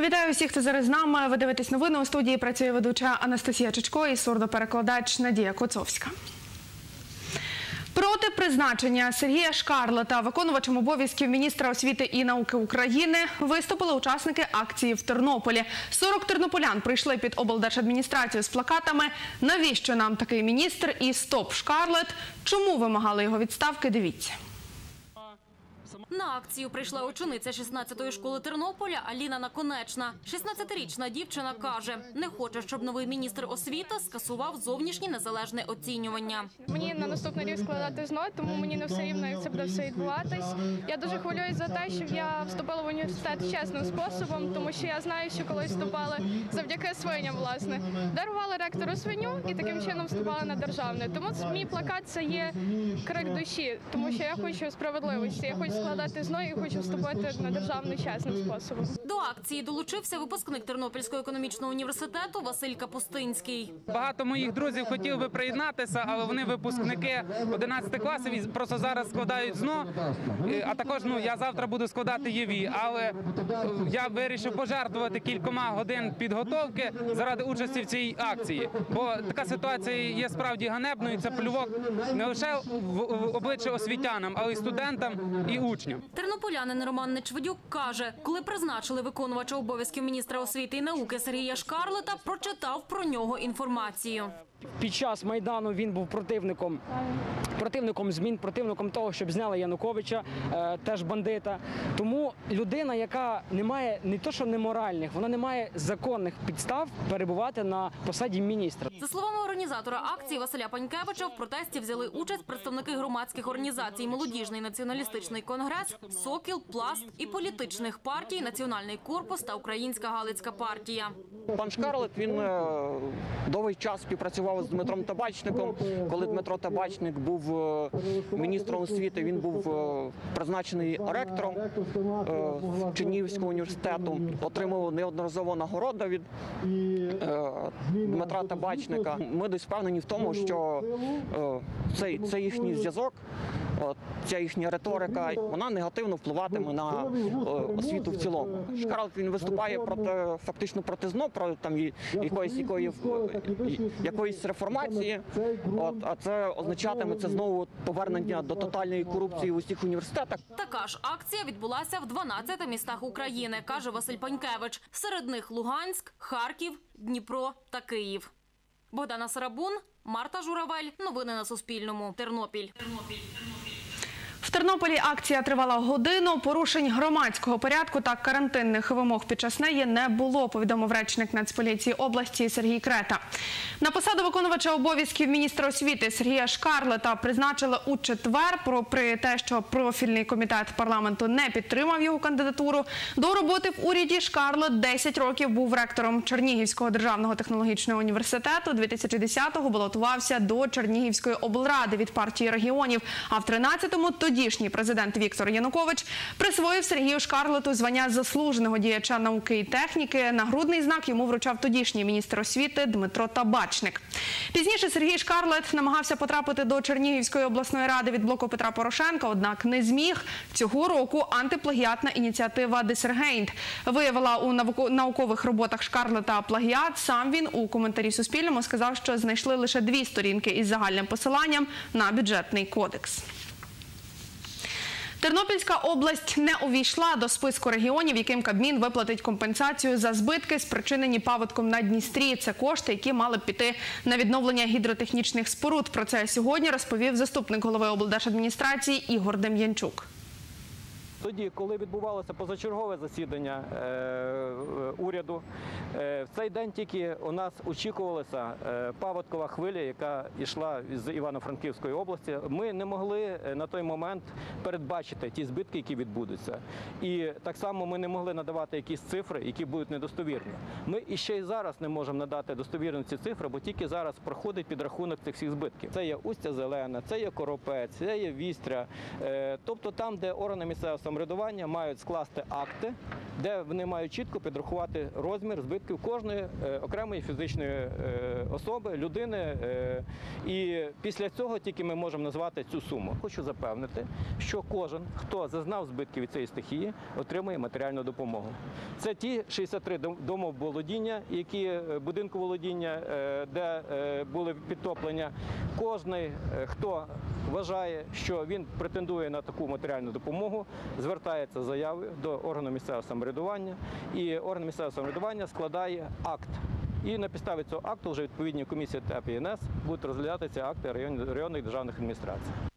Вітаю всіх, хто зараз з нами. Ви дивитесь новини у студії. Працює ведуча Анастасія Чечко і сурдоперекладач Надія Коцовська. Проти призначення Сергія Шкарлета виконувачем обов'язків міністра освіти і науки України виступили учасники акції в Тернополі. 40 тернополян прийшли під облдержадміністрацію з плакатами «Навіщо нам такий міністр?» і «Стоп Шкарлет». Чому вимагали його відставки? Дивіться. На акцію прийшла учениця 16-ї школи Тернополя Аліна Наконечна. 16-річна дівчина каже, не хоче, щоб новий міністр освіти скасував зовнішнє незалежне оцінювання. Мені на наступний рік складати ЗНО, тому мені не все рівно, як це буде все відбуватись. Я дуже хвилююсь за те, щоб я вступила в університет чесним способом, тому що я знаю, що колись вступали завдяки свиням, власне. Дарували ректору свиню і таким чином вступали на державне. Тому мій плакат це є крик душі, тому що я хочу справедливості. Я хочу складати ЗНО і хочу вступити на державний чесним способом. До акції долучився випускник Тернопільського економічного університету Василь Капустинський. Багато моїх друзів хотів би приєднатися, але вони випускники 11 класів і просто зараз складають ЗНО. Е, А також ну я завтра буду складати ЄВІ, але е, я вирішив пожертвувати кількома годин підготовки заради участі в цій акції. Бо така ситуація є справді ганебною. Це плювок не лише в в обличчя освітянам, але й студентам і учням. Тернополянин Роман Нечведюк каже, коли призначили виконувача обов'язків міністра освіти і науки Сергія Шкарлета, прочитав про нього інформацію. Під час майдану він був противником, противником змін, противником того, щоб зняли Януковича, е, теж бандита. Тому людина, яка не має не то, що неморальних, вона не має законних підстав перебувати на посаді міністра. За словами організатора акції Василя Панькевича, в протесті взяли участь представники громадських організацій Молодіжний націоналістичний конгрес, Сокіл, Пласт і політичних партій Національний корпус та Українська Галицька партія. Пан Шкарлет він е, довгий час співпрацював з Дмитром Табачником. Коли Дмитро Табачник був е, міністром освіти, він був е, призначений ректором Чернігівського університету, отримав неодноразово нагороду від Дмитра Табачника. Ми десь впевнені в тому, що цей, цей їхній зв'язок. От, ця їхня риторика вона негативно впливатиме на е, освіту в цілому. Шкарлет він виступає проти фактично проти ЗНО, про там якоїсь якої якоїсь реформації. От а це означатиме це знову повернення до тотальної корупції в усіх університетах. Така ж акція відбулася в 12 містах України, каже Василь Панькевич. Серед них Луганськ, Харків, Дніпро та Київ. Богдана Сарабун, Марта Журавель. Новини на Суспільному. Тернопіль. Тернопіль. В Тернополі акція тривала годину. Порушень громадського порядку та карантинних вимог під час неї не було, повідомив речник Нацполіції області Сергій Крета. На посаду виконувача обов'язків міністра освіти Сергія Шкарлета призначили у четвер. Про при те, що профільний комітет парламенту не підтримав його кандидатуру. До роботи в уряді Шкарлет 10 років був ректором Чернігівського державного технологічного університету. 2010-го балотувався до Чернігівської облради від партії регіонів. А в 13-му тодішній президент Віктор Янукович присвоїв Сергію Шкарлету звання заслуженого діяча науки і техніки. Нагрудний знак йому вручав тодішній міністр освіти Дмитро Табачник. Пізніше Сергій Шкарлет намагався потрапити до Чернігівської обласної ради від блоку Петра Порошенка, однак не зміг. Цього року антиплагіатна ініціатива Дисергейнт виявила у наукових роботах Шкарлета плагіат. Сам він у коментарі Суспільному сказав, що знайшли лише дві сторінки із загальним посиланням на бюджетний кодекс. Тернопільська область не увійшла до списку регіонів, яким Кабмін виплатить компенсацію за збитки, спричинені паводком на Дністрі. Це кошти, які мали б піти на відновлення гідротехнічних споруд. Про це сьогодні розповів заступник голови облдержадміністрації Ігор Дем'янчук. Тоді, коли відбувалося позачергове засідання е, е, уряду, е, в цей день тільки у нас очікувалася паводкова хвиля, яка йшла з Івано-Франківської області. Ми не могли на той момент передбачити ті збитки, які відбудуться. І так само ми не могли надавати якісь цифри, які будуть недостовірні. Ми і ще й зараз не можемо надати достовірні ці цифри, бо тільки зараз проходить підрахунок цих всіх збитків. Це є Устя Зелена, це є Коропець, це є Вістря. Тобто там, де органи місцевого самоврядування мають скласти акти, де вони мають чітко підрахувати розмір збитків. кожної е, окремої фізичної е, особи, людини. е, І після цього тільки ми можемо назвати цю суму. Хочу запевнити, що кожен, хто зазнав збитків від цієї стихії, отримує матеріальну допомогу. Це ті 63 дом- домоволодіння, які будинку володіння, де були підтоплення. Кожний, хто вважає, що він претендує на таку матеріальну допомогу, звертається заяви до органу місцевого самоврядування, і орган місцевого самоврядування складає акт. І на підставі цього акту вже відповідні комісії і будуть розглядати ці акти районних державних адміністрацій.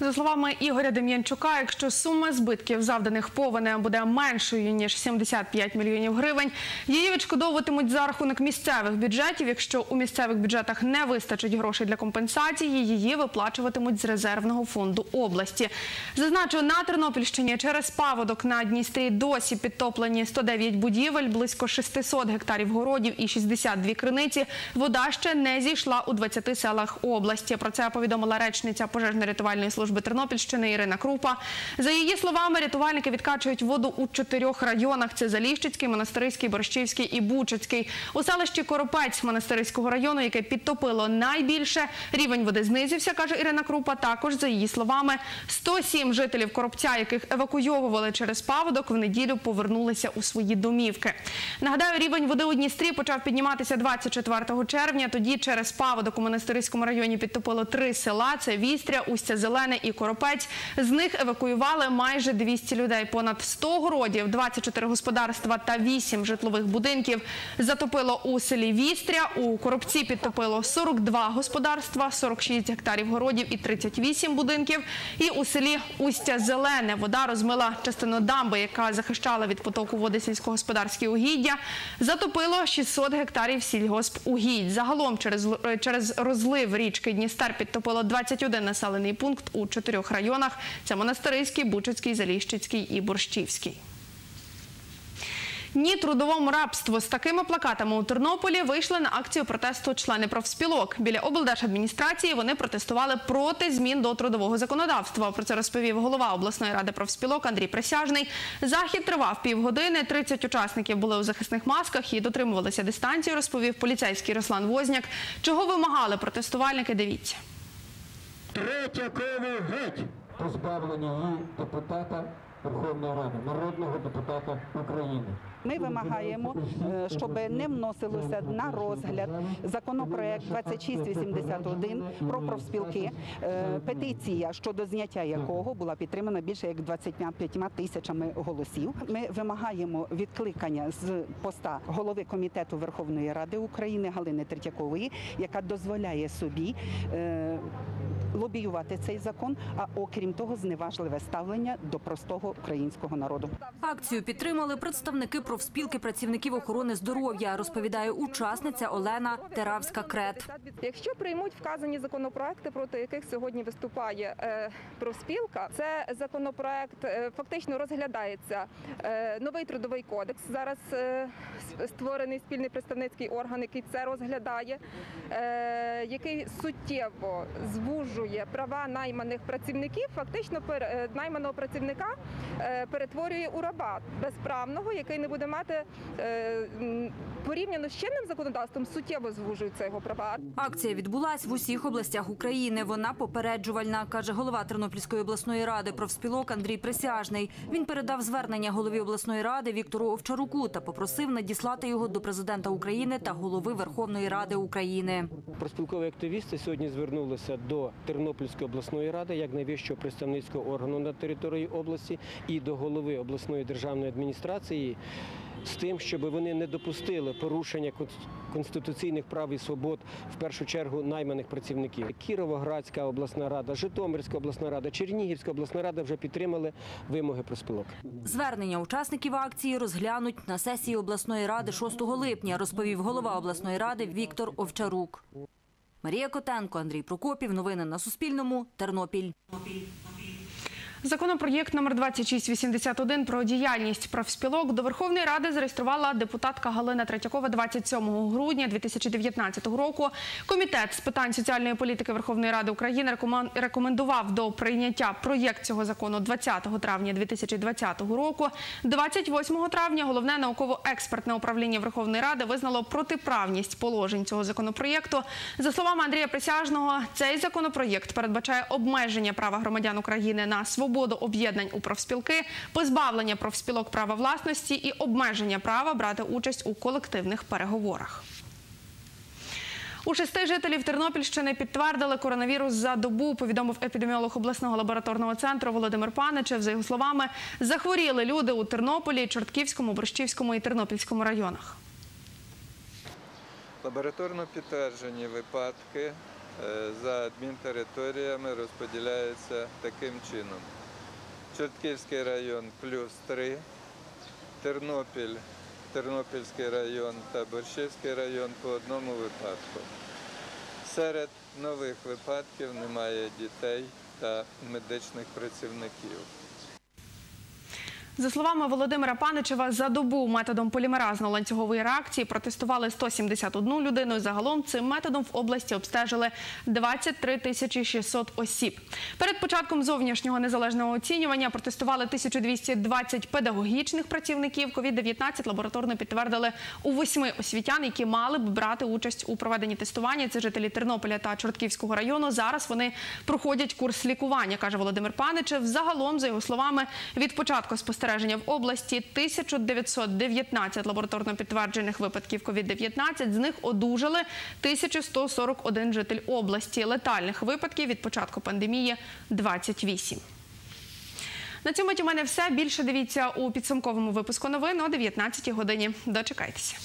За словами Ігоря Дем'янчука, якщо сума збитків, завданих повенем, буде меншою ніж 75 мільйонів гривень, її відшкодовуватимуть за рахунок місцевих бюджетів. Якщо у місцевих бюджетах не вистачить грошей для компенсації, її виплачуватимуть з резервного фонду області. Зазначу, на Тернопільщині через паводок на Дністрі досі підтоплені 109 будівель, близько 600 гектарів городів і 62 криниці. Вода ще не зійшла у 20 селах області. Про це повідомила речниця пожежно-рятувальної служби Тернопільщини Ірина Крупа. За її словами, рятувальники відкачують воду у чотирьох районах: це Заліщицький, Монастириський, Борщівський і Бучицький. У селищі Коропець Монастириського району, яке підтопило найбільше, рівень води знизився, каже Ірина Крупа. Також за її словами, 107 жителів Коробця, яких евакуйовували через паводок, в неділю повернулися у свої домівки. Нагадаю, рівень води у Дністрі почав підніматися 24 червня. Тоді через паводок у Монастириському районі підтопило три села: це Вістря, Устя Зелене і Коропець. З них евакуювали майже 200 людей. Понад 100 городів, 24 господарства та 8 житлових будинків затопило у селі Вістря. У Коробці підтопило 42 господарства, 46 гектарів городів і 38 будинків. І у селі Устя Зелене вода розмила частину дамби, яка захищала від потоку води сільськогосподарські угіддя. Затопило 600 гектарів сільгоспугідь. Загалом через, через розлив річки Дністер підтопило 21 населений пункт у чотирьох районах. Це Монастириський, Бучицький, Заліщицький і Борщівський. Ні трудовому рабству з такими плакатами у Тернополі вийшли на акцію протесту члени профспілок. Біля облдержадміністрації вони протестували проти змін до трудового законодавства. Про це розповів голова обласної ради профспілок Андрій Присяжний. Захід тривав півгодини. 30 учасників були у захисних масках і дотримувалися дистанції. Розповів поліцейський Руслан Возняк. Чого вимагали протестувальники? Дивіться. Третьякову геть! Позбавлення її депутата Верховної Ради, народного депутата України. Ми вимагаємо, е, щоб не вносилося на розгляд законопроект 2681 про профспілки, е, петиція щодо зняття якого була підтримана більше як 25 тисячами голосів. Ми вимагаємо відкликання з поста голови комітету Верховної Ради України Галини Третьякової, яка дозволяє собі. е, Лобіювати цей закон, а окрім того, зневажливе ставлення до простого українського народу. Акцію підтримали представники профспілки працівників охорони здоров'я, розповідає учасниця Олена Теравська-Крет. Якщо приймуть вказані законопроекти, проти яких сьогодні виступає е, профспілка, це законопроект е, фактично розглядається е, новий трудовий кодекс. Зараз створений спільний представницький орган, який це розглядає, який суттєво звужує права найманих працівників. Фактично найманого працівника перетворює у раба безправного, який не буде мати е, порівняно з чинним законодавством, суттєво звужуються його права. Акція відбулась в усіх областях України. Вона попереджувальна, каже голова Тернопільської обласної ради профспілок Андрій Присяжний. Він передав звернення голові обласної ради Віктору Овчаруку та попросив надіслати його до президента України та голови Верховної Ради України. Проспілкові активісти сьогодні звернулися до Тернопільської обласної ради як найвищого представницького органу на території області і до голови обласної державної адміністрації з тим, щоб вони не допустили порушення кон- конституційних прав і свобод в першу чергу найманих працівників. Кіровоградська обласна рада, Житомирська обласна рада, Чернігівська обласна рада вже підтримали вимоги проспілок. Звернення учасників акції розглянуть на сесії обласної ради 6 липня, розповів голова обласної ради Віктор Овчарук. Марія Котенко, Андрій Прокопів. Новини на Суспільному. Тернопіль. Законопроєкт номер 2681 про діяльність профспілок до Верховної Ради зареєструвала депутатка Галина Третьякова 27 грудня 2019 року. Комітет з питань соціальної політики Верховної Ради України рекомен- рекомендував до прийняття проєкт цього закону 20 травня 2020 року. 28 травня головне науково-експертне управління Верховної Ради визнало протиправність положень цього законопроєкту. За словами Андрія Присяжного, цей законопроєкт передбачає обмеження права громадян України на свободу об'єднань у профспілки, позбавлення профспілок права власності і обмеження права брати участь у колективних переговорах. У шести жителів Тернопільщини підтвердили коронавірус за добу. Повідомив епідеміолог обласного лабораторного центру Володимир Паничев. За його словами, захворіли люди у Тернополі, Чортківському, Борщівському і Тернопільському районах. Лабораторно підтверджені випадки е, за адмінтериторіями розподіляються таким чином. Чортківський район плюс 3, Тернопіль, Тернопільський район та Борщівський район по одному випадку. Серед нових випадків немає дітей та медичних працівників. За словами Володимира Паничева, за добу методом полімеразно-ланцюгової реакції протестували 171 людину. Загалом цим методом в області обстежили 23 тисячі 600 осіб. Перед початком зовнішнього незалежного оцінювання протестували 1220 педагогічних працівників. Ковід-19 лабораторно підтвердили у восьми освітян, які мали б брати участь у проведенні тестування. Це жителі Тернополя та Чортківського району. Зараз вони проходять курс лікування, каже Володимир Паничев. Загалом, за його словами, від початку спостереження в області 1919 лабораторно підтверджених випадків COVID-19, з них одужали 1141 житель області. Летальних випадків від початку пандемії 28. На цьому у мене все. Більше дивіться у підсумковому випуску новин о 19 годині. Дочекайтеся.